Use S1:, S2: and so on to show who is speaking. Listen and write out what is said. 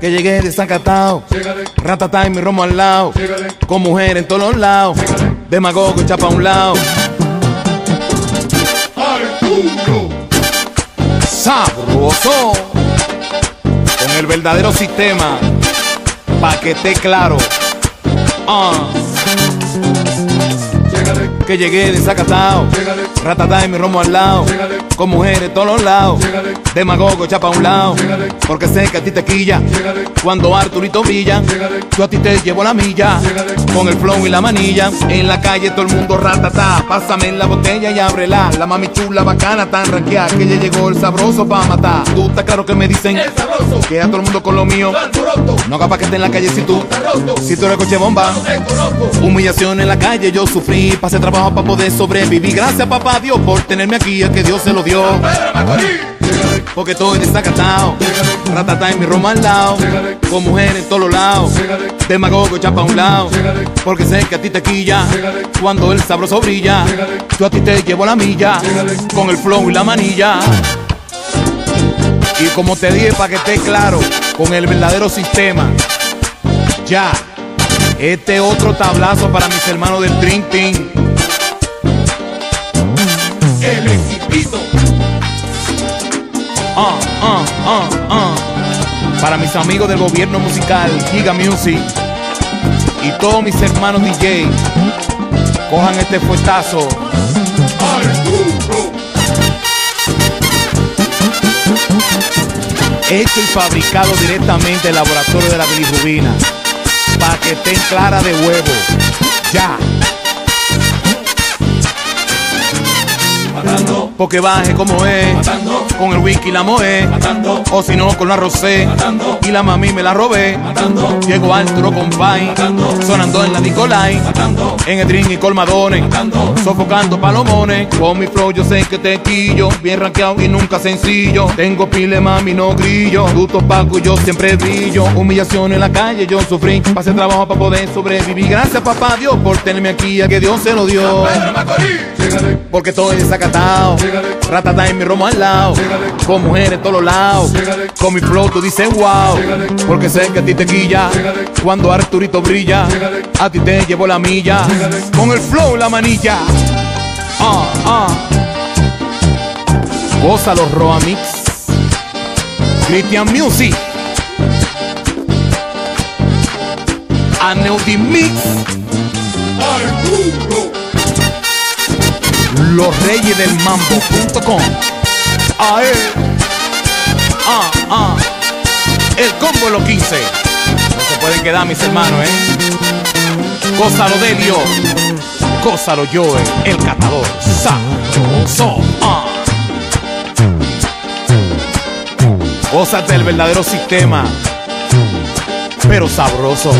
S1: Que llegué desacatado, ratata y mi romo al lado, con mujer en todos los lados, demagogo y chapa a un lado. Sabroso, con el verdadero sistema, pa' que esté claro. Ah. Que llegué desacatado, ratata y mi romo al lado, con mujeres todos los lados, demagogo chapa a un lado, porque sé que a ti te quilla, cuando Arturito brilla, yo a ti te llevo la milla, con el flow y la manilla, en la calle todo el mundo ratata, pásame en la botella y ábrela, la mami chula bacana tan ranqueada, que ya llegó el sabroso pa' matar, tú estás claro que me dicen, que a todo el mundo con lo mío, no capaz que esté en la calle si tú, si tú eres coche bomba, humillación en la calle yo sufrí, pasé trabajo para poder sobrevivir, gracias papá Dios por tenerme aquí, es que Dios se lo dio. Porque estoy desacatado, ratata en mi romo al lado, con mujeres en todos lados, demagogo chapa a un lado, porque sé que a ti te quilla, cuando el sabroso brilla, yo a ti te llevo la milla, con el flow y la manilla. Y como te dije para que esté claro, con el verdadero sistema, ya, este otro tablazo para mis hermanos del Dream Team.
S2: El exhibito.
S1: Ah, ah, ah, ah. Para mis amigos del gobierno musical, Giga Music y todos mis hermanos DJ, cojan este fuetazo. Hecho y fabricado directamente en el laboratorio de la bilirrubina. Para que estén clara de huevo. Ya.
S2: Matando,
S1: Porque baje como es.
S2: matando,
S1: Con el whisky la
S2: matando,
S1: O si no, con la rosé.
S2: matando,
S1: Y la mami me la robé.
S2: matando,
S1: Llego Arturo con Pine.
S2: matando,
S1: Sonando en la Nicolai.
S2: matando,
S1: En el drink y colmadones.
S2: matando.
S1: Sofocando palomones, con mi flow yo sé que te quillo Bien rankeado y nunca sencillo Tengo pile mami, no grillo Duto Paco y yo siempre brillo Humillación en la calle yo sufrí Pasé trabajo para poder sobrevivir Gracias papá Dios por tenerme aquí A que Dios se lo dio Porque estoy desacatado Ratata en mi romo al lado Con mujeres en todos lados. Con mi flow tú dices wow Porque sé que a ti te quilla. Cuando Arturito brilla A ti te llevo la milla. Con el flow la manilla. Ah, ah. Goza los Roa Mix. Christian Music. Aneudi Mix.
S2: Arturo.
S1: Los Reyes del Mambo.com AE Ah, ah. El combo los 15 No se pueden quedar mis hermanos, eh Gózalo Delio Gózalo yo, eh, el catador. Sa, so, ah. Gózate el verdadero sistema Pero sabroso.